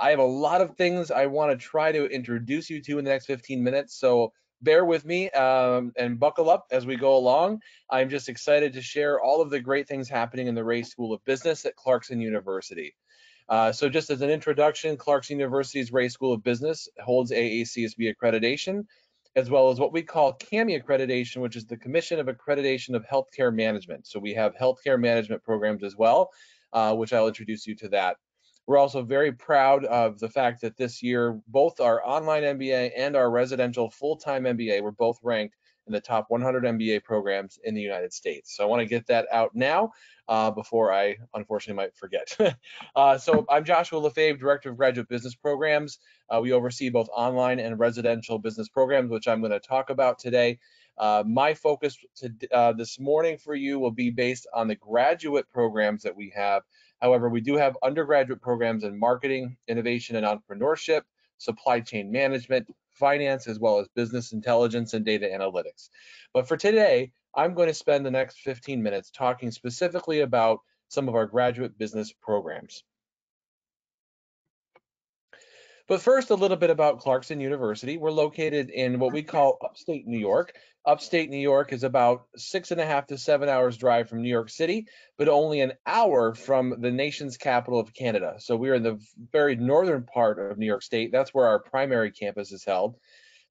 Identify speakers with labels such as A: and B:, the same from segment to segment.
A: I have a lot of things I want to try to introduce you to in the next 15 minutes, so bear with me um, and buckle up as we go along. I'm just excited to share all of the great things happening in the Reh School of Business at Clarkson University. Uh, so just as an introduction, Clarkson University's Reh School of Business holds AACSB accreditation, as well as what we call CAHME accreditation, which is the Commission of Accreditation of Healthcare Management. So we have healthcare management programs as well, uh, which I'll introduce you to that. We're also very proud of the fact that this year, both our online MBA and our residential full-time MBA were both ranked in the top 100 MBA programs in the United States. So I want to get that out now uh, before I unfortunately might forget. uh, so I'm Joshua Lefebvre, Director of Graduate Business Programs. Uh, we oversee both online and residential business programs, which I'm going to talk about today. Uh, my focus to, uh, this morning for you will be based on the graduate programs that we have However, we do have undergraduate programs in marketing, innovation and entrepreneurship, supply chain management, finance, as well as business intelligence and data analytics. But for today, I'm going to spend the next 15 minutes talking specifically about some of our graduate business programs. But first, a little bit about Clarkson University. We're located in what we call upstate New York. Upstate New York is about six and a half to seven hours drive from New York City, but only an hour from the nation's capital of Canada. So we're in the very northern part of New York State. That's where our primary campus is held.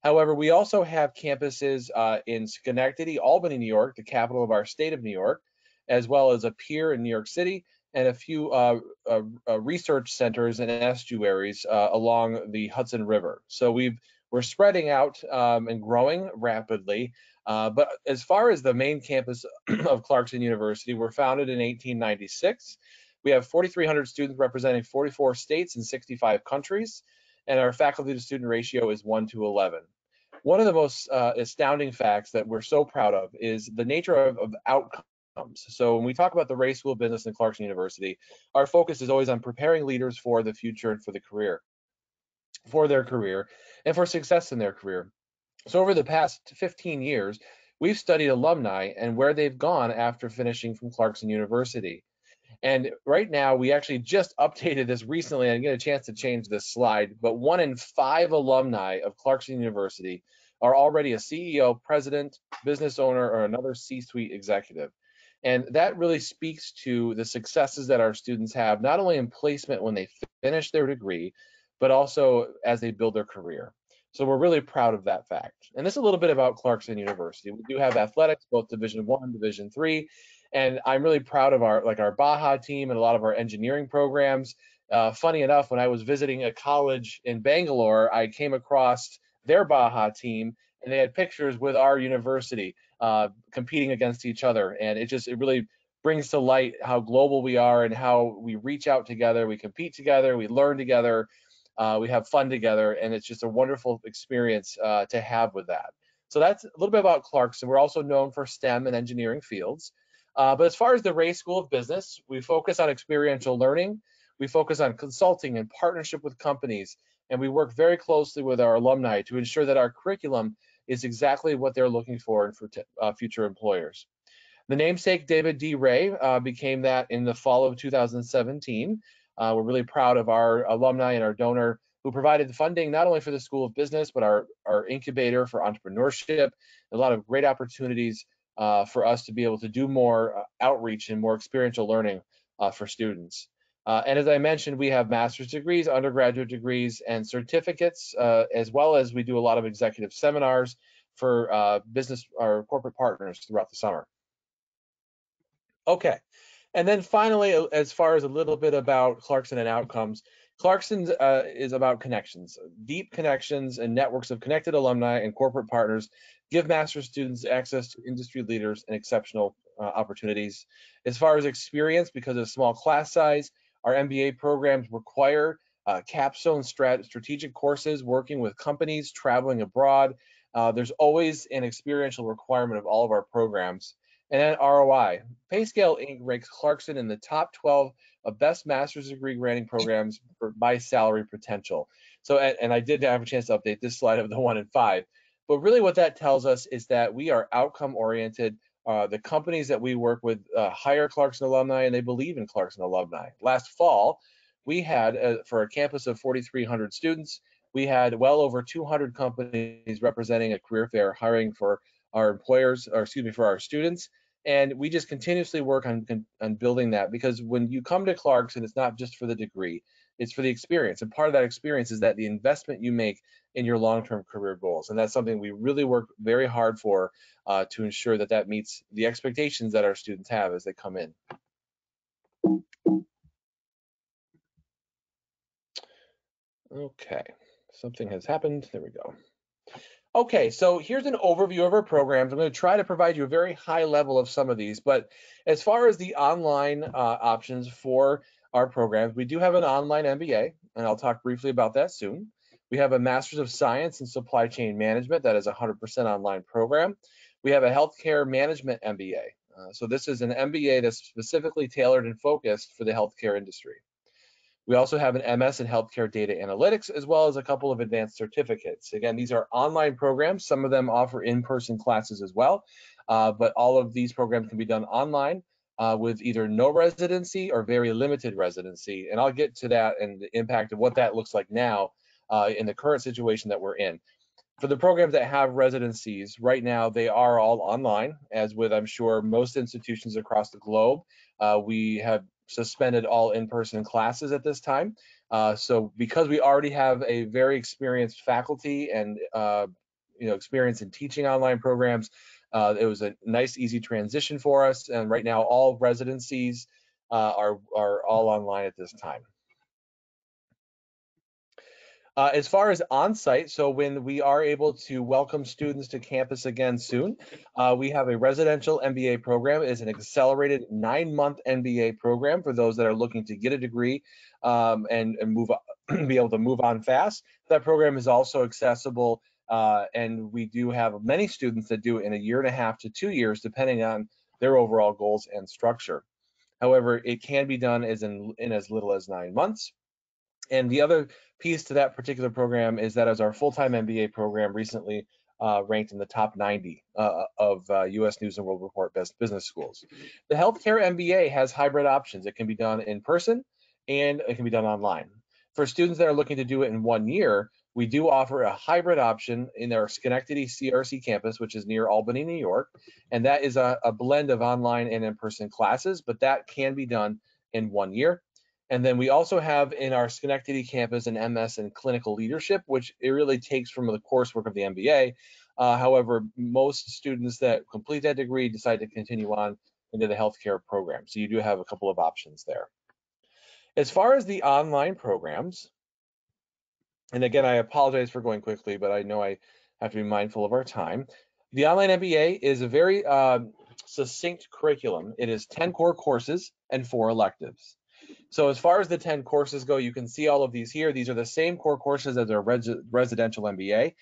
A: However, we also have campuses uh, in Schenectady, Albany, New York, the capital of our state of New York, as well as a pier in New York City, and a few uh, uh, uh, research centers and estuaries uh, along the Hudson River. So we've we're spreading out um, and growing rapidly. Uh, but as far as the main campus of Clarkson University, we're founded in 1896. We have 4,300 students representing 44 states and 65 countries, and our faculty to student ratio is 1 to 11. One of the most uh, astounding facts that we're so proud of is the nature of, of outcomes so when we talk about the Reh School of Business in Clarkson University, our focus is always on preparing leaders for the future and for the career, for their career, and for success in their career. So over the past 15 years, we've studied alumni and where they've gone after finishing from Clarkson University. And right now, we actually just updated this recently. I didn't get a chance to change this slide, but one in five alumni of Clarkson University are already a CEO, president, business owner, or another C-suite executive. And that really speaks to the successes that our students have, not only in placement when they finish their degree, but also as they build their career. So we're really proud of that fact. And this is a little bit about Clarkson University. We do have athletics, both Division One, Division Three, and I'm really proud of our like our Baja team and a lot of our engineering programs. Uh, funny enough, when I was visiting a college in Bangalore, I came across their Baja team, and they had pictures with our university uh, competing against each other. And it just, it really brings to light how global we are and how we reach out together, we compete together, we learn together, uh, we have fun together, and it's just a wonderful experience uh, to have with that. So that's a little bit about Clarkson. We're also known for STEM and engineering fields. Uh, but as far as the Reh School of Business, we focus on experiential learning, we focus on consulting and partnership with companies, and we work very closely with our alumni to ensure that our curriculum is exactly what they're looking for for uh, future employers. The namesake David D. Reh uh, became that in the fall of 2017. Uh, we're really proud of our alumni and our donor who provided the funding not only for the School of Business, but our, our incubator for entrepreneurship, a lot of great opportunities uh, for us to be able to do more uh, outreach and more experiential learning uh, for students. Uh, and as I mentioned, we have master's degrees, undergraduate degrees, and certificates, uh, as well as we do a lot of executive seminars for uh, business or corporate partners throughout the summer. Okay, and then finally, as far as a little bit about Clarkson and outcomes, Clarkson uh, is about connections. Deep connections and networks of connected alumni and corporate partners give master's students access to industry leaders and exceptional uh, opportunities. As far as experience, because of small class size, our MBA programs require uh, capstone strat strategic courses, working with companies, traveling abroad. Uh, there's always an experiential requirement of all of our programs. And then ROI. PayScale Inc. ranks Clarkson in the top 12 of best master's degree granting programs for, by salary potential. So, and, and I did have a chance to update this slide of the one and five. But really what that tells us is that we are outcome oriented uh, the companies that we work with uh, hire Clarkson alumni and they believe in Clarkson alumni. Last fall, we had, uh, for a campus of 4,300 students, we had well over 200 companies representing a career fair hiring for our employers, or excuse me, for our students. And we just continuously work on, on building that because when you come to Clarkson, it's not just for the degree, it's for the experience. And part of that experience is that the investment you make in your long-term career goals. And that's something we really work very hard for uh, to ensure that that meets the expectations that our students have as they come in. Okay, something has happened. There we go. Okay, so here's an overview of our programs. I'm going to try to provide you a very high level of some of these, but as far as the online uh, options for our programs, we do have an online MBA, and I'll talk briefly about that soon. We have a Master's of Science in Supply Chain Management, that is a 100% online program. We have a Healthcare Management MBA. Uh, so this is an MBA that's specifically tailored and focused for the healthcare industry. We also have an MS in Healthcare Data Analytics, as well as a couple of advanced certificates. Again, these are online programs. Some of them offer in-person classes as well, uh, but all of these programs can be done online uh, with either no residency or very limited residency. And I'll get to that and the impact of what that looks like now uh, in the current situation that we're in. For the programs that have residencies, right now they are all online, as with I'm sure most institutions across the globe. Uh, we have suspended all in-person classes at this time. Uh, so because we already have a very experienced faculty and uh, you know experience in teaching online programs, uh, it was a nice, easy transition for us. And right now, all residencies uh, are are all online at this time. Uh, as far as on-site, so when we are able to welcome students to campus again soon, uh, we have a residential MBA program. It is an accelerated nine-month MBA program for those that are looking to get a degree um, and, and move be able to move on fast. That program is also accessible, uh, and we do have many students that do it in a year and a half to two years, depending on their overall goals and structure. However, it can be done as in, in as little as nine months. And the other piece to that particular program is that as our full-time MBA program recently uh, ranked in the top 90 uh, of uh, U.S. News and World Report best business schools. The healthcare MBA has hybrid options. It can be done in person and it can be done online. For students that are looking to do it in one year, we do offer a hybrid option in our Schenectady CRC campus, which is near Albany, New York, and that is a, a blend of online and in-person classes, but that can be done in one year. And then we also have in our Schenectady campus an MS in clinical leadership, which it really takes from the coursework of the MBA. Uh, however, most students that complete that degree decide to continue on into the healthcare program. So you do have a couple of options there. As far as the online programs, and again, I apologize for going quickly, but I know I have to be mindful of our time. The online MBA is a very uh, succinct curriculum. It is 10 core courses and four electives. So as far as the 10 courses go, you can see all of these here. These are the same core courses as our res residential MBA.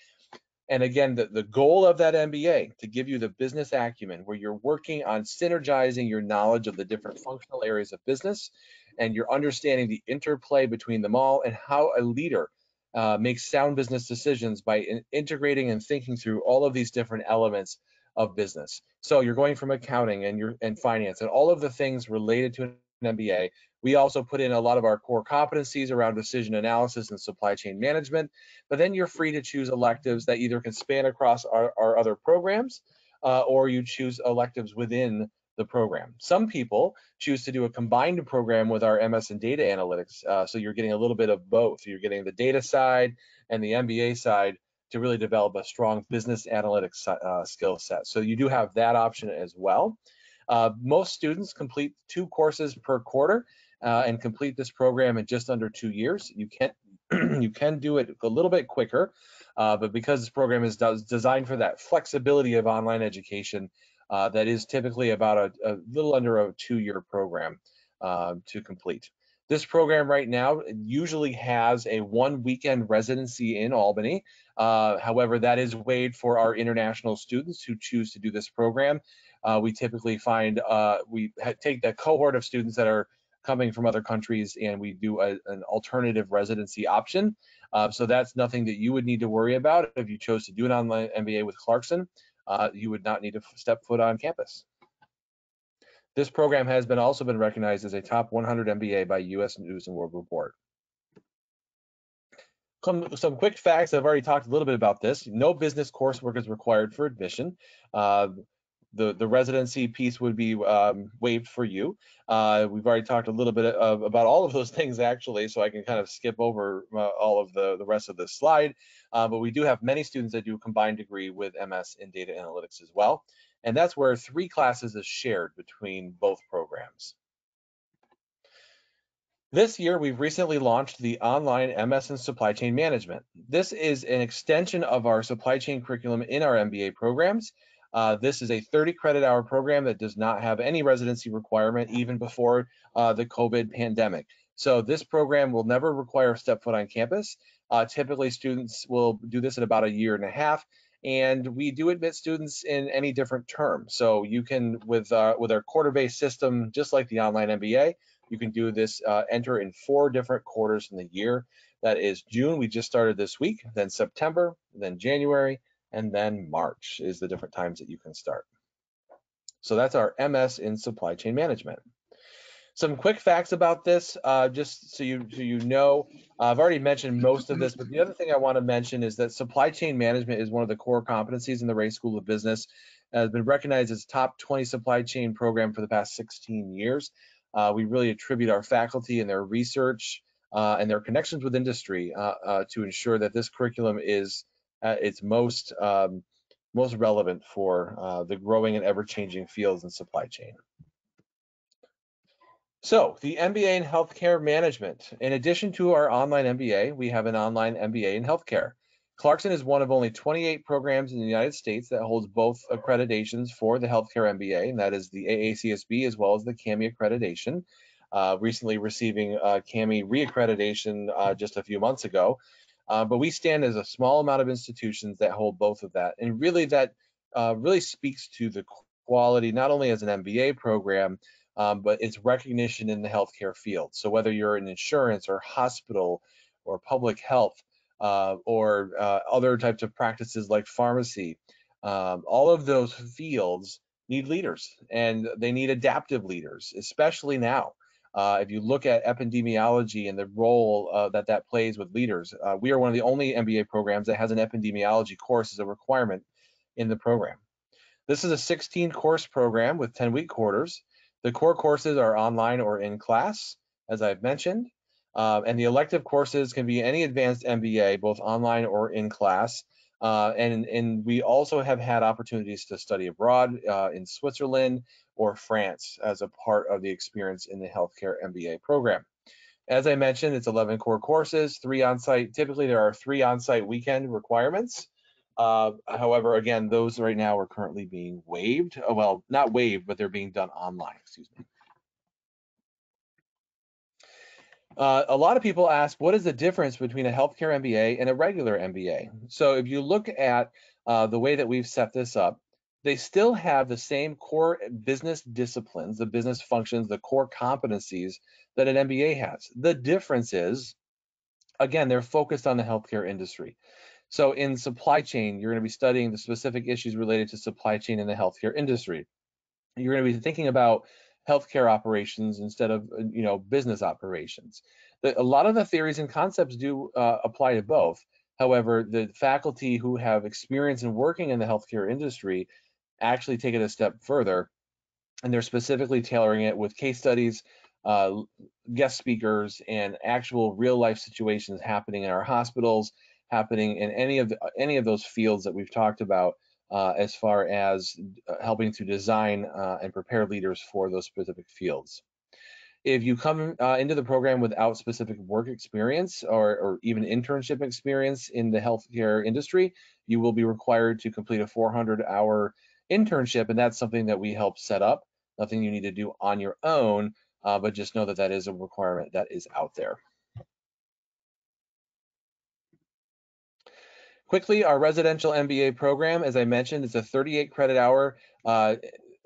A: And again, the, the goal of that MBA to give you the business acumen where you're working on synergizing your knowledge of the different functional areas of business and you're understanding the interplay between them all and how a leader uh, makes sound business decisions by in integrating and thinking through all of these different elements of business. So you're going from accounting and your and finance and all of the things related to an MBA we also put in a lot of our core competencies around decision analysis and supply chain management, but then you're free to choose electives that either can span across our, our other programs uh, or you choose electives within the program. Some people choose to do a combined program with our MS and data analytics. Uh, so you're getting a little bit of both. You're getting the data side and the MBA side to really develop a strong business analytics uh, skill set. So you do have that option as well. Uh, most students complete two courses per quarter uh, and complete this program in just under two years. You can you can do it a little bit quicker, uh, but because this program is designed for that flexibility of online education, uh, that is typically about a, a, little under a two-year program uh, to complete. This program right now usually has a one weekend residency in Albany. Uh, however, that is waived for our international students who choose to do this program. Uh, we typically find uh, we take the cohort of students that are coming from other countries and we do a, an alternative residency option. Uh, so that's nothing that you would need to worry about if you chose to do an online MBA with Clarkson. Uh, you would not need to step foot on campus. This program has been also been recognized as a top 100 MBA by US News and World Report. Some, some quick facts, I've already talked a little bit about this. No business coursework is required for admission. Uh, the, the residency piece would be um, waived for you. Uh, we've already talked a little bit of, about all of those things actually, so I can kind of skip over uh, all of the, the rest of this slide. Uh, but we do have many students that do a combined degree with MS in data analytics as well. And that's where three classes is shared between both programs. This year, we've recently launched the online MS in supply chain management. This is an extension of our supply chain curriculum in our MBA programs. Uh, this is a 30 credit hour program that does not have any residency requirement even before uh, the COVID pandemic. So this program will never require step foot on campus. Uh, typically students will do this in about a year and a half and we do admit students in any different term. So you can, with, uh, with our quarter-based system, just like the online MBA, you can do this, uh, enter in four different quarters in the year. That is June, we just started this week, then September, then January, and then March is the different times that you can start. So that's our MS in supply chain management. Some quick facts about this, uh, just so you so you know. I've already mentioned most of this, but the other thing I want to mention is that supply chain management is one of the core competencies in the Reh School of Business. It has been recognized as top 20 supply chain program for the past 16 years. Uh, we really attribute our faculty and their research uh, and their connections with industry uh, uh, to ensure that this curriculum is at its most um, most relevant for the growing and ever-changing fields in supply chain. So the MBA in Healthcare Management. In addition to our online MBA, we have an online MBA in Healthcare. Clarkson is one of only 28 programs in the United States that holds both accreditations for the Healthcare MBA, and that is the AACSB as well as the CAHME accreditation. Uh, recently receiving uh, CAHME reaccreditation uh, just a few months ago. Uh, but we stand as a small amount of institutions that hold both of that. And really that uh, really speaks to the quality, not only as an MBA program, um, but it's recognition in the healthcare field. So whether you're in insurance or hospital or public health uh, or uh, other types of practices like pharmacy, um, all of those fields need leaders and they need adaptive leaders, especially now. Uh, if you look at epidemiology and the role uh, that that plays with leaders, uh, we are one of the only MBA programs that has an epidemiology course as a requirement in the program. This is a 16 course program with 10 week quarters. The core courses are online or in class, as I've mentioned, uh, and the elective courses can be any advanced MBA, both online or in class. Uh, and, and we also have had opportunities to study abroad uh, in Switzerland or France as a part of the experience in the healthcare MBA program. As I mentioned, it's 11 core courses, three on-site. Typically, there are three on-site weekend requirements. Uh, however, again, those right now are currently being waived. Oh, well, not waived, but they're being done online, excuse me. Uh, a lot of people ask, what is the difference between a healthcare MBA and a regular MBA? So if you look at uh, the way that we've set this up, they still have the same core business disciplines, the business functions, the core competencies that an MBA has. The difference is, again, they're focused on the healthcare industry. So in supply chain, you're going to be studying the specific issues related to supply chain in the healthcare industry. You're going to be thinking about healthcare operations instead of uh, you know business operations. a lot of the theories and concepts do uh, apply to both. However, the faculty who have experience in working in the healthcare industry actually take it a step further, and they're specifically tailoring it with case studies, uh, guest speakers, and actual real life situations happening in our hospitals happening in any of the, any of those fields that we've talked about uh, as far as uh, helping to design uh, and prepare leaders for those specific fields. If you come uh, into the program without specific work experience or, or, even internship experience in the healthcare industry, you will be required to complete a 400 hour internship, and that's something that we help set up. Nothing you need to do on your own, uh, but just know that that is a requirement that is out there. Quickly, our residential MBA program, as I mentioned, is a 38 credit hour. Uh,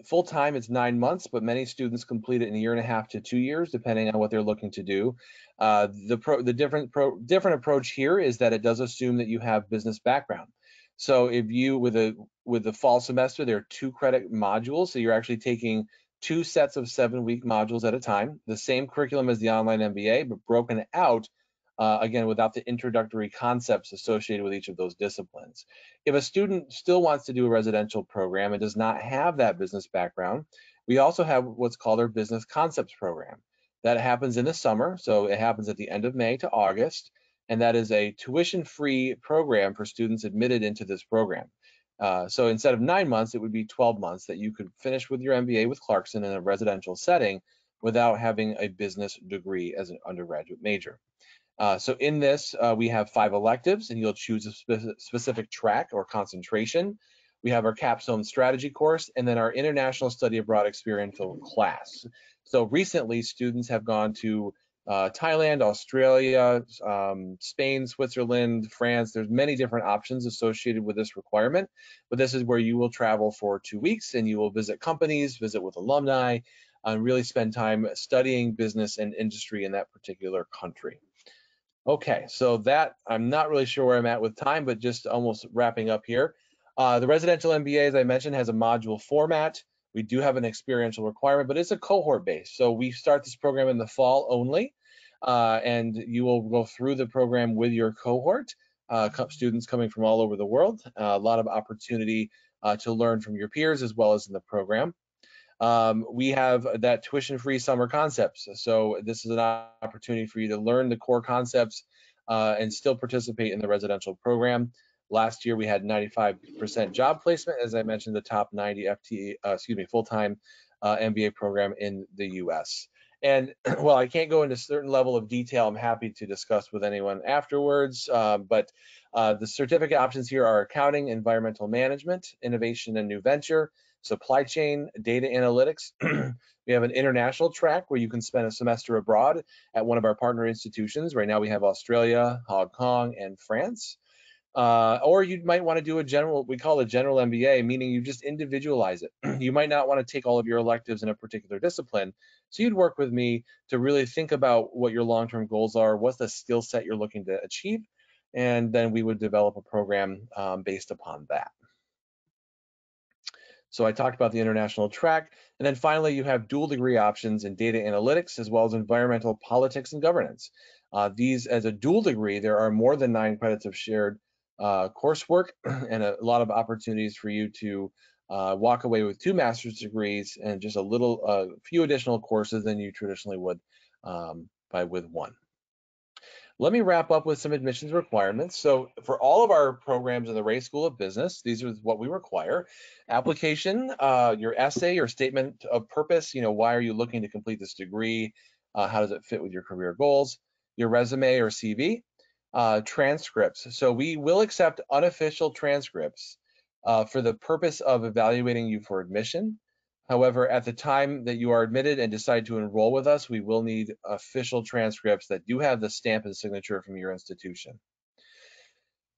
A: full time, it's nine months, but many students complete it in a year and a half to two years, depending on what they're looking to do. Uh, the pro, the different pro, different approach here is that it does assume that you have business background. So if you with a with the fall semester, there are two credit modules, so you're actually taking two sets of seven week modules at a time, the same curriculum as the online MBA, but broken out uh, again, without the introductory concepts associated with each of those disciplines. If a student still wants to do a residential program and does not have that business background, we also have what's called our business concepts program. That happens in the summer, so it happens at the end of May to August, and that is a tuition-free program for students admitted into this program. Uh, so instead of nine months, it would be 12 months that you could finish with your MBA with Clarkson in a residential setting without having a business degree as an undergraduate major. Uh, so in this, uh, we have five electives and you'll choose a spe specific track or concentration. We have our capstone strategy course and then our international study abroad experiential class. So recently students have gone to uh, Thailand, Australia, um, Spain, Switzerland, France. There's many different options associated with this requirement, but this is where you will travel for two weeks and you will visit companies, visit with alumni, and really spend time studying business and industry in that particular country. Okay, so that I'm not really sure where I'm at with time, but just almost wrapping up here. Uh, the residential MBA, as I mentioned, has a module format. We do have an experiential requirement, but it's a cohort based. So we start this program in the fall only, uh, and you will go through the program with your cohort, uh, students coming from all over the world. a lot of opportunity uh, to learn from your peers as well as in the program. Um, we have that tuition-free summer concepts. So this is an opportunity for you to learn the core concepts uh, and still participate in the residential program. Last year we had 95% job placement, as I mentioned, the top 90 FTE, uh, excuse me, full-time uh, MBA program in the U.S. And while I can't go into a certain level of detail, I'm happy to discuss with anyone afterwards. Uh, but uh, the certificate options here are accounting, environmental management, innovation and new venture, supply chain, data analytics. we have an international track where you can spend a semester abroad at one of our partner institutions. Right now we have Australia, Hong Kong, and France. Uh, or you might want to do a general, we call a general MBA, meaning you just individualize it. you might not want to take all of your electives in a particular discipline. So you'd work with me to really think about what your long-term goals are, what's the skill set you're looking to achieve, and then we would develop a program um, based upon that. So I talked about the international track. And then finally, you have dual degree options in data analytics as well as environmental politics and governance. Uh, these, as a dual degree, there are more than nine credits of shared uh, coursework and a lot of opportunities for you to uh, walk away with two master's degrees and just a little, a uh, few additional courses than you traditionally would um, by with one. Let me wrap up with some admissions requirements. So for all of our programs in the Reh School of Business, these are what we require. Application, uh, your essay or statement of purpose, you know, why are you looking to complete this degree? Uh, how does it fit with your career goals? Your resume or CV, uh, transcripts. So we will accept unofficial transcripts uh, for the purpose of evaluating you for admission. However, at the time that you are admitted and decide to enroll with us, we will need official transcripts that do have the stamp and signature from your institution.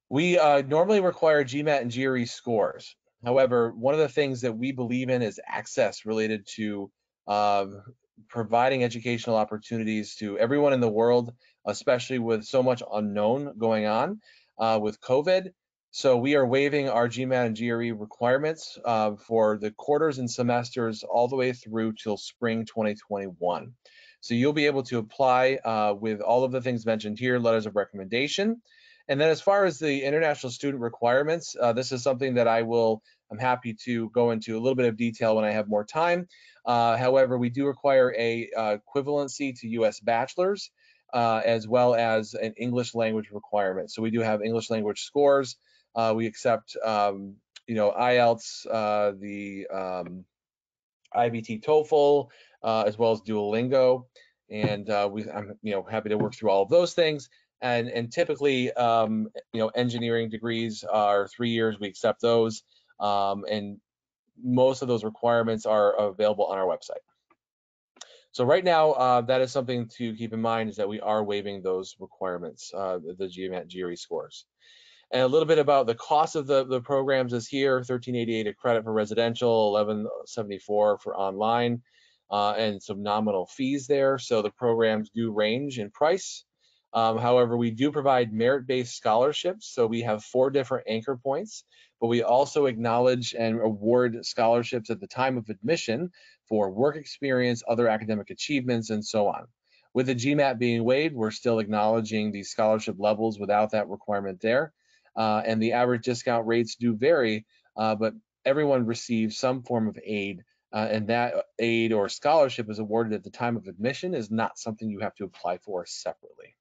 A: We uh, normally require GMAT and GRE scores. However, one of the things that we believe in is access related to uh, providing educational opportunities to everyone in the world, especially with so much unknown going on uh, with COVID. So we are waiving our GMAT and GRE requirements uh, for the quarters and semesters all the way through till spring 2021. So you'll be able to apply uh, with all of the things mentioned here, letters of recommendation. And then as far as the international student requirements, uh, this is something that I will, I'm happy to go into a little bit of detail when I have more time. Uh, however, we do require a uh, equivalency to US bachelor's uh, as well as an English language requirement. So we do have English language scores uh, we accept, um, you know, IELTS, uh, the um, IBT TOEFL, uh, as well as Duolingo. And we, I'm, you know, happy to work through all of those things. And, and typically, um, you know, engineering degrees are three years. We accept those. Um, and most of those requirements are available on our website. So right now, uh, that is something to keep in mind is that we are waiving those requirements, uh, the GMAT GRE scores. And a little bit about the cost of the, the programs is here, 1388 a credit for residential, 1174 for online, uh, and some nominal fees there. So the programs do range in price. Um, however, we do provide merit-based scholarships. So we have four different anchor points, but we also acknowledge and award scholarships at the time of admission for work experience, other academic achievements, and so on. With the GMAT being waived, we're still acknowledging the scholarship levels without that requirement there. Uh, and the average discount rates do vary, uh, but everyone receives some form of aid uh, and that aid or scholarship is awarded at the time of admission is not something you have to apply for separately.